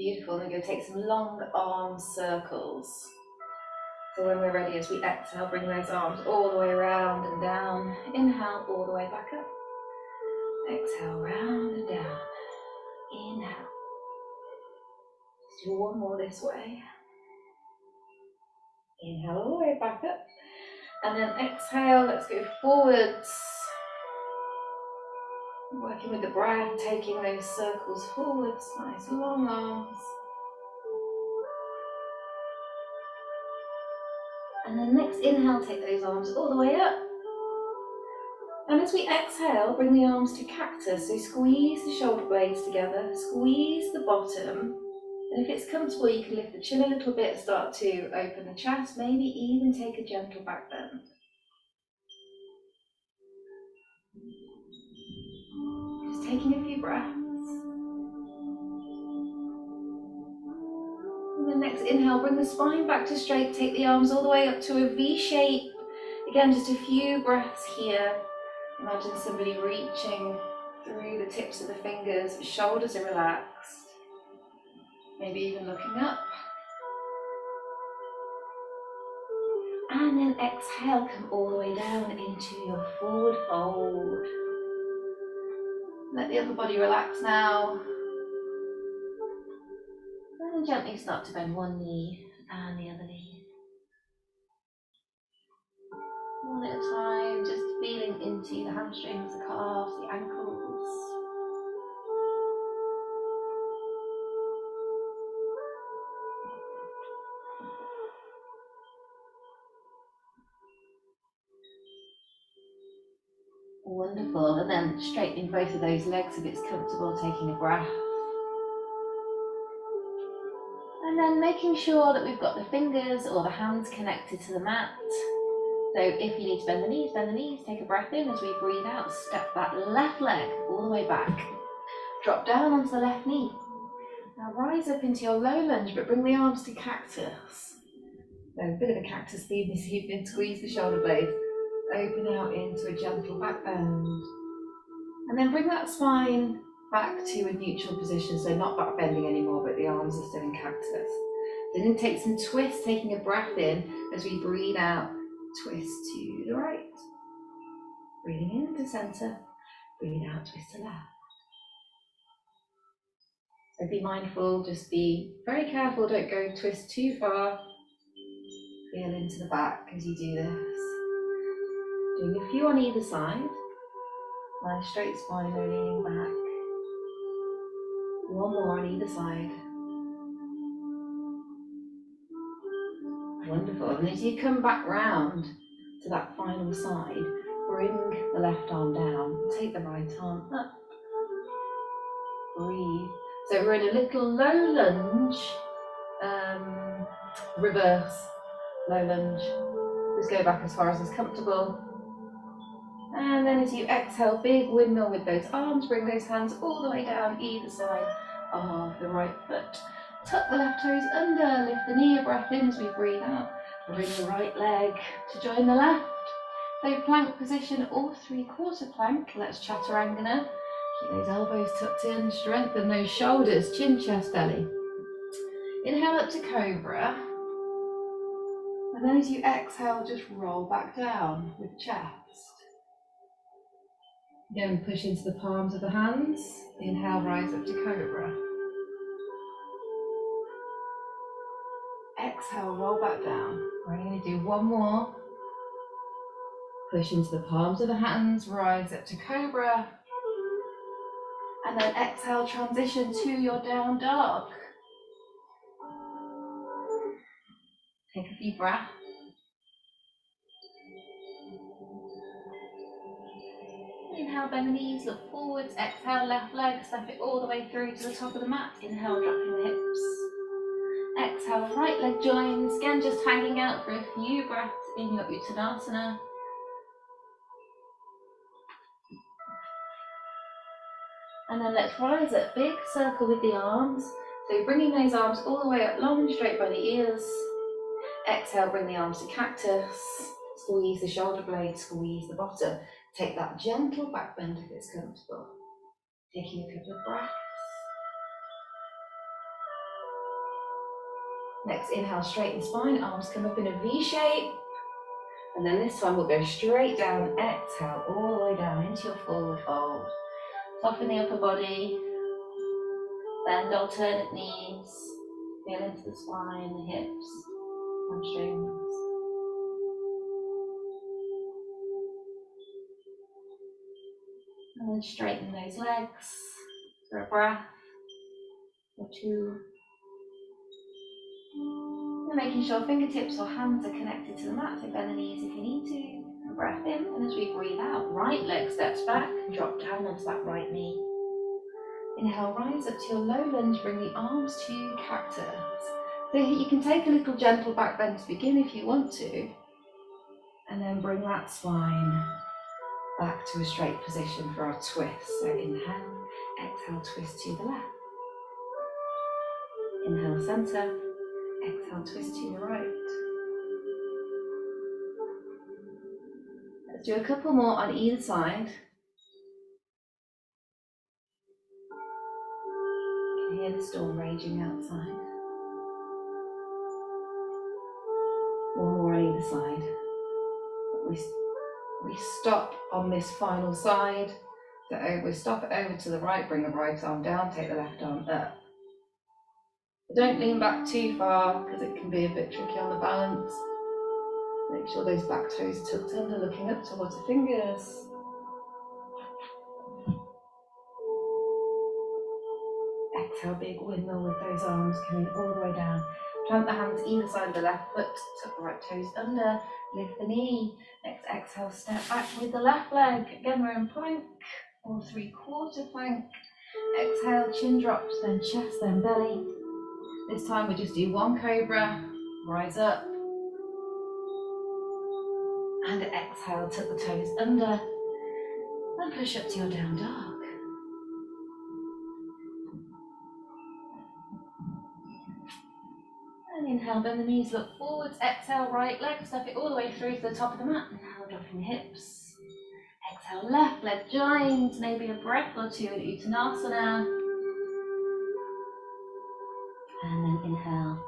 Beautiful. Going to take some long arm circles. So when we're ready, as we exhale, bring those arms all the way around and down. Inhale, all the way back up. Exhale, round and down. Inhale. Let's do one more this way. Inhale all the way back up. And then exhale, let's go forwards. Working with the breath, taking those circles forwards, nice long arms. And then next inhale, take those arms all the way up. And as we exhale, bring the arms to cactus. So squeeze the shoulder blades together, squeeze the bottom. And if it's comfortable, you can lift the chin a little bit, start to open the chest, maybe even take a gentle back bend. Taking a few breaths. And then next inhale, bring the spine back to straight, take the arms all the way up to a V shape. Again, just a few breaths here. Imagine somebody reaching through the tips of the fingers, shoulders are relaxed. Maybe even looking up. And then exhale, come all the way down into your forward fold. Let the upper body relax now. And gently start to bend one knee and the other knee. One at a time, just feeling into the hamstrings, the calves, the ankles. Then straightening both of those legs if it's comfortable, taking a breath. And then making sure that we've got the fingers or the hands connected to the mat. So if you need to bend the knees, bend the knees, take a breath in as we breathe out, step that left leg all the way back. Drop down onto the left knee. Now rise up into your low lunge, but bring the arms to cactus. So a bit of a cactus theme this evening, squeeze the shoulder blades. Open out into a gentle back bend. And then bring that spine back to a neutral position, so not back bending anymore, but the arms are still in cactus. Then take some twists, taking a breath in as we breathe out, twist to the right. Breathing in to center, breathe out, twist to left. So be mindful, just be very careful, don't go twist too far. Feel into the back as you do this. Doing a few on either side. Nice straight spine, no leaning back. One more on either side. Wonderful. And as you come back round to that final side, bring the left arm down. Take the right arm up. Breathe. So we're in a little low lunge, um, reverse low lunge. Just go back as far as is comfortable. And then as you exhale, big windmill with those arms, bring those hands all the way down either side of the right foot. Tuck the left toes under, lift the knee, breath in as we breathe out. Bring the right leg to join the left. So plank position or three quarter plank. Let's chaturangana. Keep those elbows tucked in, strengthen those shoulders, chin, chest, belly. Inhale up to cobra. And then as you exhale, just roll back down with chest. Again, push into the palms of the hands. Inhale, rise up to cobra. Exhale, roll back down. We're going to do one more. Push into the palms of the hands, rise up to cobra. And then exhale, transition to your down dog. Take a few breaths. Inhale, bend the knees, look forwards. Exhale, left leg, step it all the way through to the top of the mat. Inhale, dropping the hips. Exhale, right leg joins. Again, just hanging out for a few breaths in your Uttanasana. And then let's rise up, big circle with the arms. So bringing those arms all the way up, long and straight by the ears. Exhale, bring the arms to cactus. Squeeze the shoulder blades, squeeze the bottom. Take that gentle back bend if it's comfortable. Taking a couple of breaths. Next inhale, straighten spine, arms come up in a V shape. And then this time we'll go straight down, exhale all the way down into your forward fold. Soften the upper body, bend alternate knees, feel into the spine, the hips, hamstrings. And then straighten those legs for a breath or two. And making sure fingertips or hands are connected to the mat, so bend the knees if you need to. And breath in, and as we breathe out, right leg steps back drop down onto that right knee. Inhale, rise up to your low lunge, bring the arms to cactus. So you can take a little gentle back bend to begin if you want to, and then bring that spine back to a straight position for our twist. So inhale, exhale, twist to the left. Inhale, center, exhale, twist to the right. Let's do a couple more on either side. You can hear the storm raging outside. One more on either side. We, we stop on this final side. So uh, we stop it over to the right, bring the right arm down, take the left arm up. Don't lean back too far because it can be a bit tricky on the balance. Make sure those back toes tucked under, looking up towards the fingers. Exhale, big windmill with those arms coming all the way down. Plant the hands either side of the left foot, tuck the right toes under, lift the knee. Next exhale, step back with the left leg. Again, we're in plank or three quarter plank. Exhale, chin drops, then chest, then belly. This time we just do one cobra, rise up. And exhale, tuck the toes under. And push up to your down dog. Inhale, bend the knees, look forwards. Exhale, right leg, step it all the way through to the top of the mat. Inhale, dropping the hips. Exhale, left leg joins, maybe a breath or two in Uttanasana. And then inhale.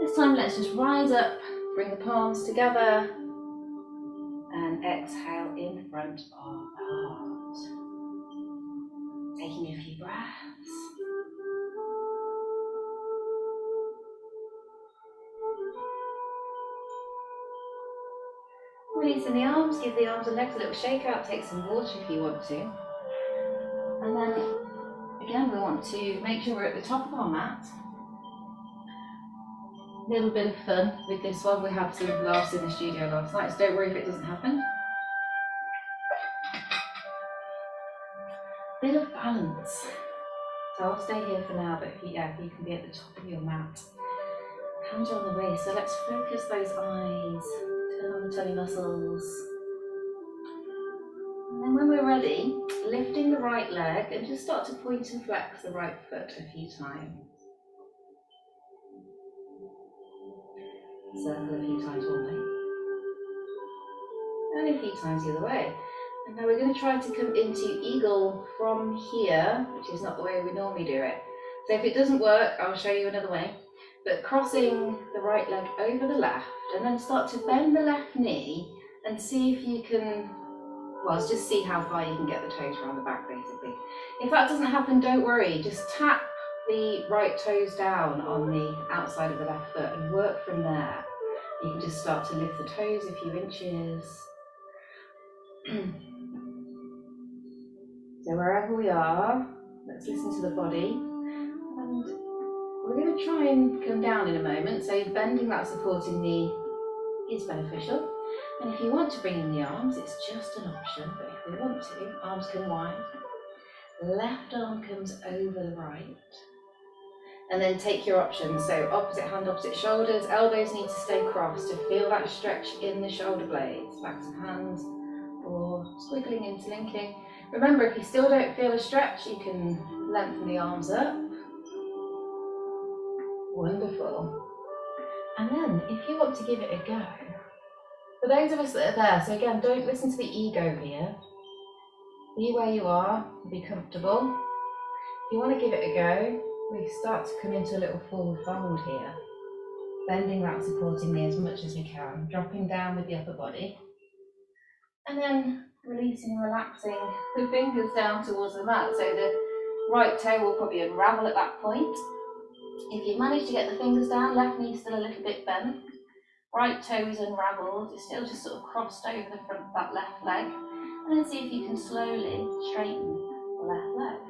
This time, let's just rise up, bring the palms together, and exhale in front of the heart. Taking a few breaths. Releasing the arms, give the arms and legs a little shake out, take some water if you want to. And then again, we want to make sure we're at the top of our mat. Little bit of fun with this one. We had some laughs in the studio last night, so don't worry if it doesn't happen. Bit of balance. So I'll stay here for now, but if you, yeah, you can be at the top of your mat. Hands on the waist, so let's focus those eyes The tummy muscles. And then when we're ready, lifting the right leg and just start to point and flex the right foot a few times. Circle a few times one way. And a few times the other way. And now we're going to try to come into eagle from here, which is not the way we normally do it. So if it doesn't work, I'll show you another way. But crossing the right leg over the left and then start to bend the left knee and see if you can, well, just see how far you can get the toes around the back basically. If that doesn't happen, don't worry, just tap the right toes down on the outside of the left foot and work from there. You can just start to lift the toes a few inches. so wherever we are, let's listen to the body. And we're going to try and come down in a moment, so bending that supporting knee is beneficial. And if you want to bring in the arms, it's just an option, but if we want to, arms can wide. Left arm comes over the right. And then take your options. So opposite hand, opposite shoulders. Elbows need to stay crossed to feel that stretch in the shoulder blades. Backs of hands or squiggling interlinking. Remember, if you still don't feel a stretch, you can lengthen the arms up Wonderful. And then, if you want to give it a go, for those of us that are there, so again, don't listen to the ego here. Be where you are, be comfortable. If you want to give it a go, we start to come into a little forward fold here. bending that supporting knee as much as we can, dropping down with the upper body, and then releasing, relaxing the fingers down towards the mat. So the right toe will probably unravel at that point. If you've managed to get the fingers down, left knee still a little bit bent, right toe is unravelled, it's still just sort of crossed over the front of that left leg, and then see if you can slowly straighten the left leg.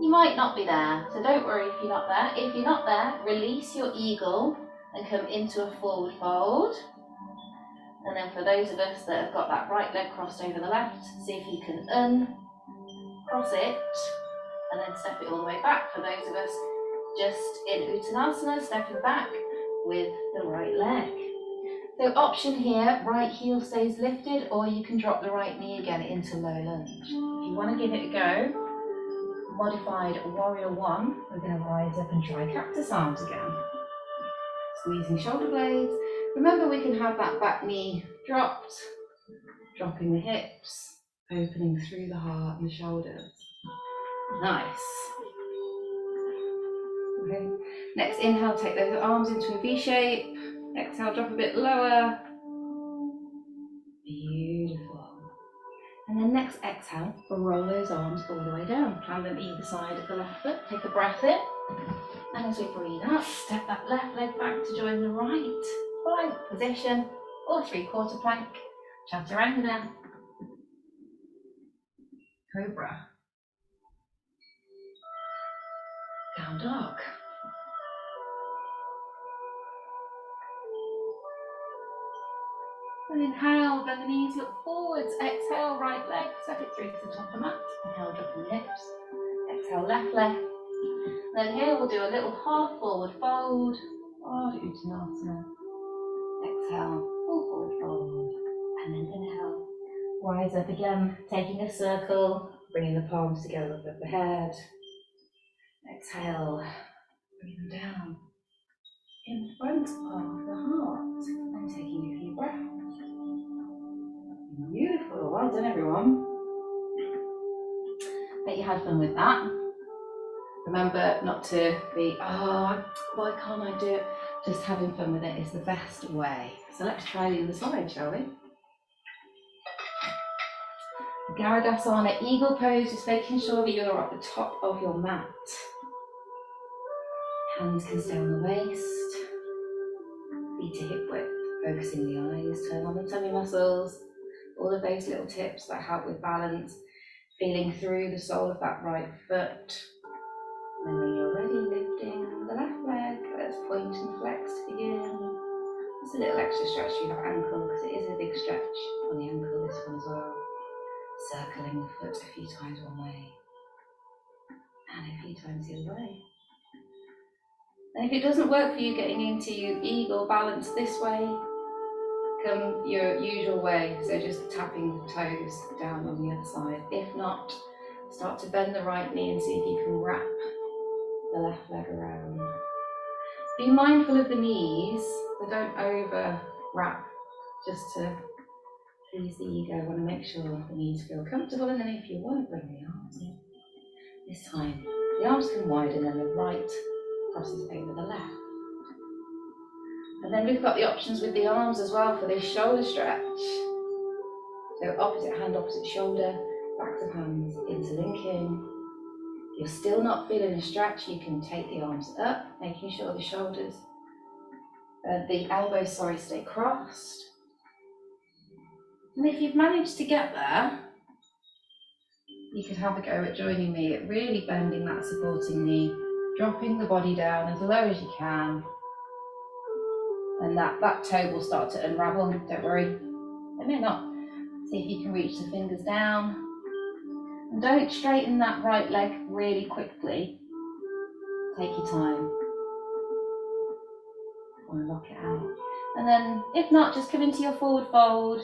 You might not be there, so don't worry if you're not there. If you're not there, release your eagle and come into a forward fold. And then for those of us that have got that right leg crossed over the left, see if you can uncross it and then step it all the way back. For those of us just in Uttanasana, stepping back with the right leg. So option here, right heel stays lifted or you can drop the right knee again into low lunge. If you want to give it a go, modified warrior one, we're going to rise up and try cactus arms again. Squeezing shoulder blades. Remember we can have that back knee dropped, dropping the hips, opening through the heart and the shoulders. Nice. Okay. Next inhale, take those arms into a V shape. Exhale, drop a bit lower. Beautiful. And then next exhale, roll those arms all the way down. Plant them either side of the left foot. Take a breath in. And as we breathe out, step that left leg back to join the right plank position or three quarter plank. Chaturanga. Cobra. Down. And inhale, bend the knees, look forwards. Exhale, right leg, step it through to the top of the mat. Inhale, drop the hips. Exhale, left leg. Then here we'll do a little half forward fold. Oh, Ardha Uttanasana. Exhale, full forward fold. And then inhale. Rise up again, taking a circle, bringing the palms together above the head. Exhale, bring them down in front of the heart and taking a few breaths. Beautiful, well done everyone. Bet you had fun with that. Remember not to be, oh, why can't I do it? Just having fun with it is the best way. So let's try the other side, shall we? Garudasana, eagle pose, just making sure that you're at the top of your mat. Hands can stay on the waist, feet to hip width, focusing the eyes, turn on the tummy muscles, all of those little tips that help with balance, feeling through the sole of that right foot. And when you're ready, lifting the left leg, let's point and flex to begin. Just a little extra stretch through that ankle because it is a big stretch on the ankle, this one as well. Circling the foot a few times one way and a few times the other way. And if it doesn't work for you getting into eagle balance this way, come your usual way. So just tapping the toes down on the other side. If not, start to bend the right knee and see if you can wrap the left leg around. Be mindful of the knees, but don't over wrap just to please the ego. Want to make sure the knees feel comfortable and then if you want, bring the arms in. This time, the arms can widen and the right crosses over the left. And then we've got the options with the arms as well for this shoulder stretch. So opposite hand, opposite shoulder, backs of hands interlinking. If you're still not feeling a stretch, you can take the arms up, making sure the shoulders, uh, the elbows, sorry, stay crossed. And if you've managed to get there, you could have a go at joining me at really bending that supporting knee dropping the body down as low as you can. And that, that toe will start to unravel, don't worry. It may not. See if you can reach the fingers down. And don't straighten that right leg really quickly. Take your time. And lock it out. And then, if not, just come into your forward fold.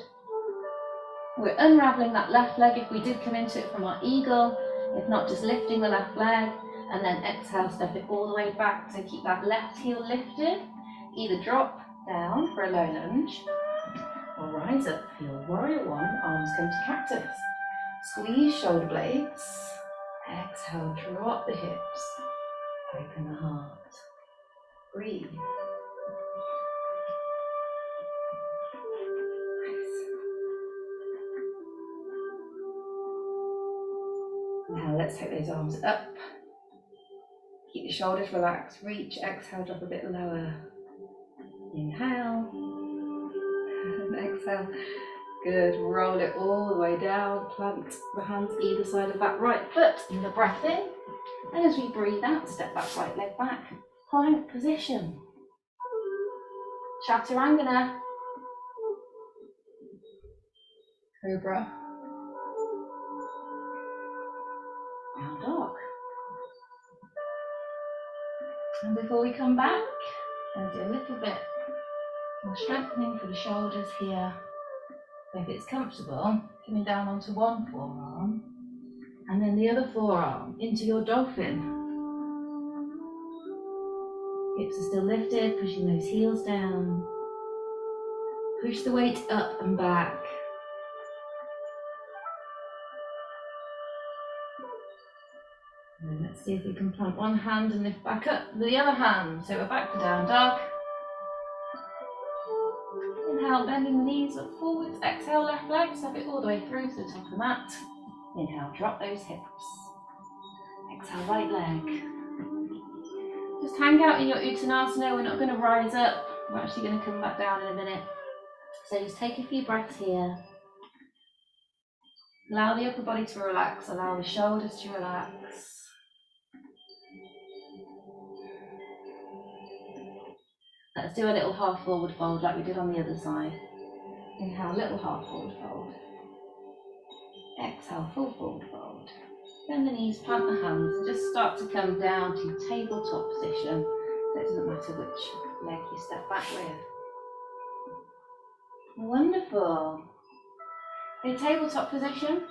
We're unraveling that left leg if we did come into it from our eagle. If not, just lifting the left leg and then exhale, step it all the way back. So keep that left heel lifted. Either drop down for a low lunge or rise up for your warrior one, arms come to cactus. Squeeze shoulder blades. Exhale, drop the hips. Open the heart. Breathe. Now let's take those arms up your shoulders relax, Reach, exhale, drop a bit lower. Inhale. exhale. Good. Roll it all the way down. Plant the hands either side of that right foot. And the breath in. And as we breathe out, step that right leg back. Plank position. Chaturangana. Cobra. And before we come back, to do a little bit more strengthening for the shoulders here. If it's comfortable, coming down onto one forearm and then the other forearm into your dolphin. Hips are still lifted, pushing those heels down. Push the weight up and back. And let's see if we can plant one hand and lift back up the other hand. So we're back to down dog. Inhale, bending the knees, up forwards. Exhale, left leg, step it all the way through to the top of the mat. Inhale, drop those hips. Exhale, right leg. Just hang out in your Uttanasana. We're not going to rise up. We're actually going to come back down in a minute. So just take a few breaths here. Allow the upper body to relax. Allow the shoulders to relax. Let's do a little half forward fold like we did on the other side. Inhale, little half forward fold. Exhale, full forward fold. Bend the knees, plant the hands, and just start to come down to tabletop position. So it doesn't matter which leg you step back with. Wonderful. In tabletop position,